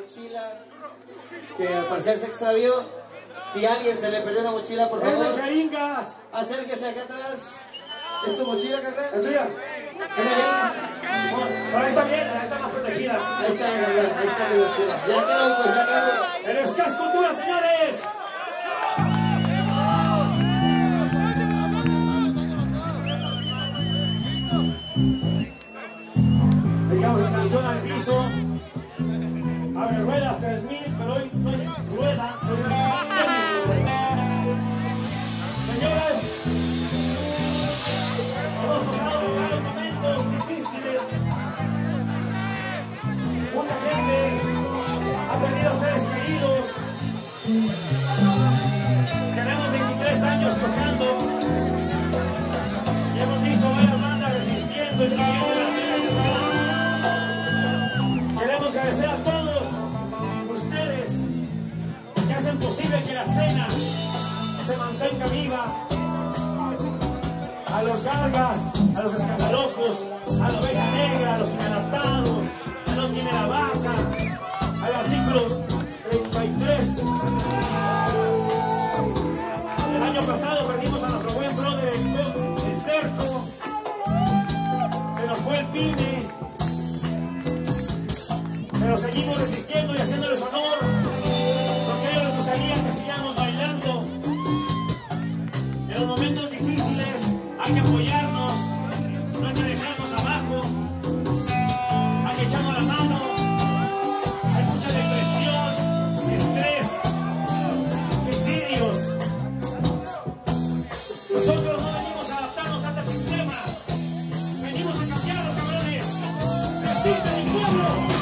mochila que al parecer se extravió. Si a alguien se le perdió una mochila, por ¡Es de favor, jeringas! acérquese acá atrás. ¿Es tu mochila, carnal? ¿Es tuya? Una gris. Ahí está bien, ahí está más protegida. Ahí está, carnal, ahí está mi mochila. Ya quedó, pues ya quedó. ¡El Scas Cultura, señores! Los gargas, a los escandalocos, a la oveja negra, a los inadaptados, a no tiene la vaca, al artículo 33. El año pasado perdimos a nuestro buen brother, el, el Terco. Se nos fue el Pine. Pero seguimos resistiendo y haciéndoles honor. Porque ellos gustaría que sigamos bailando. En los momentos difíciles hay que apoyarnos. No hay que dejarnos abajo. Hay que echarnos la mano. Hay mucha depresión, estrés, suicidios. Nosotros no venimos a adaptarnos a este sistema. Venimos a cambiarlo, cabrones. ¡Resiste mi pueblo!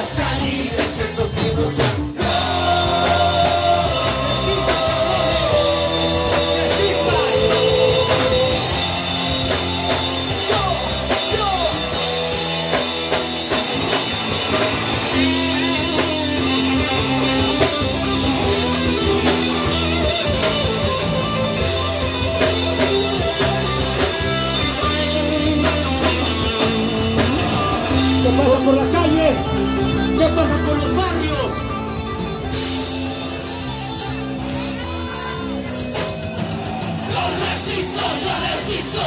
¿Qué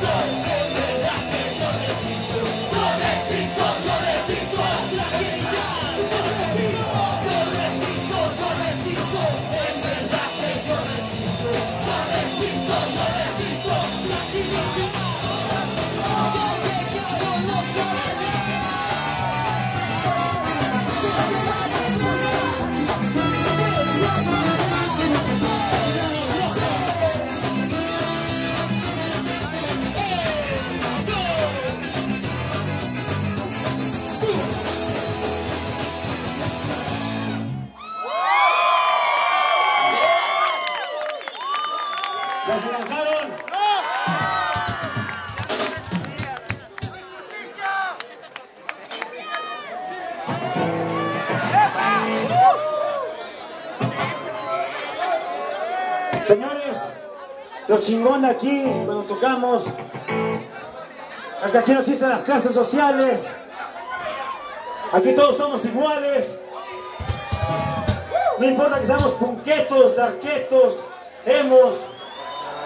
Jesus. Señores, lo chingón aquí, cuando tocamos, es que aquí no existen las clases sociales. Aquí todos somos iguales. No importa que seamos punquetos, darquetos, hemos,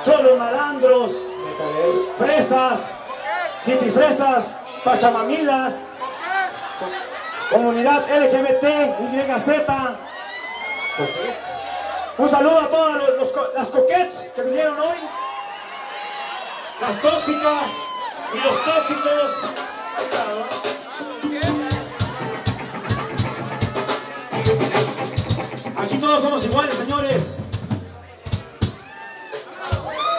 cholos malandros, fresas, hipifresas, pachamamilas, comunidad LGBT, YZ. Un saludo a todas las coquettes que vinieron hoy. Las tóxicas y los tóxicos. Aquí todos somos iguales, señores.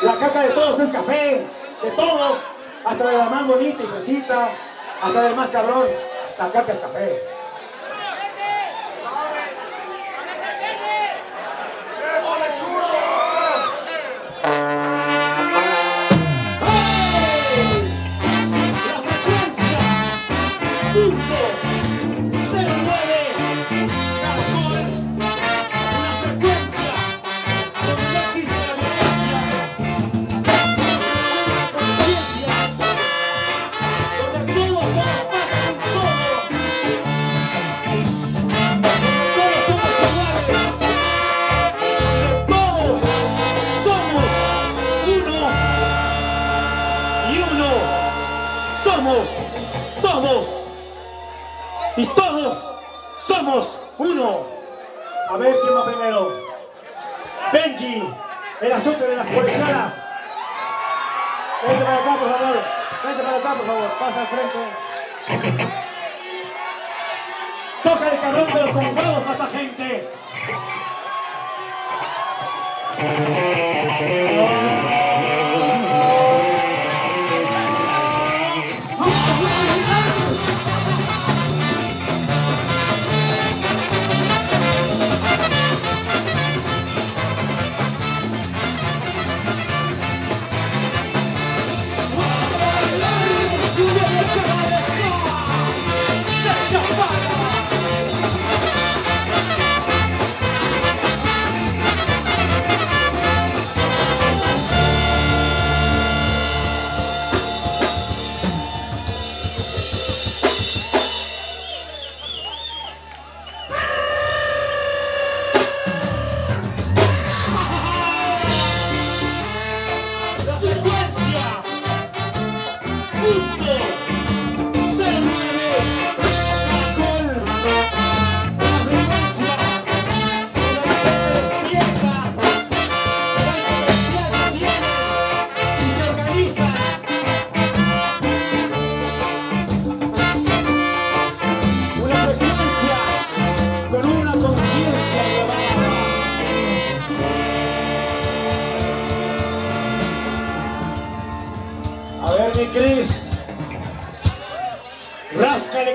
La caca de todos es café. De todos. Hasta de la más bonita y fresita. Hasta del más cabrón. La caca es café. Somos todos y todos somos uno. A ver quién va primero. Benji, el asunto de las colegialas. Vente para acá, por favor. Vente para acá, por favor. Pasa al frente. Toca el cabrón, pero con huevos mata gente.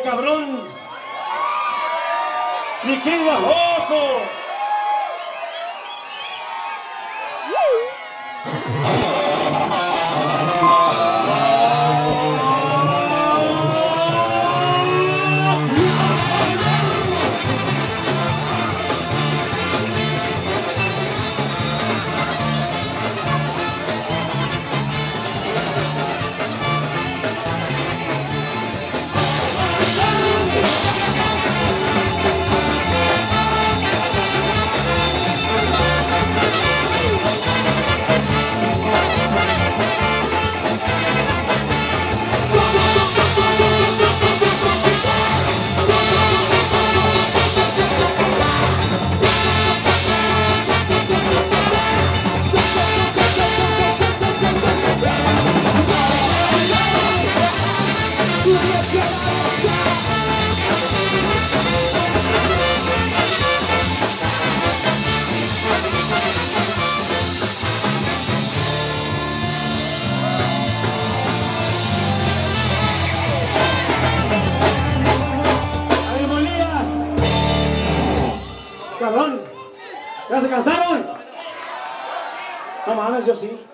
Cabrón. Mi querido Joco. Yo sí.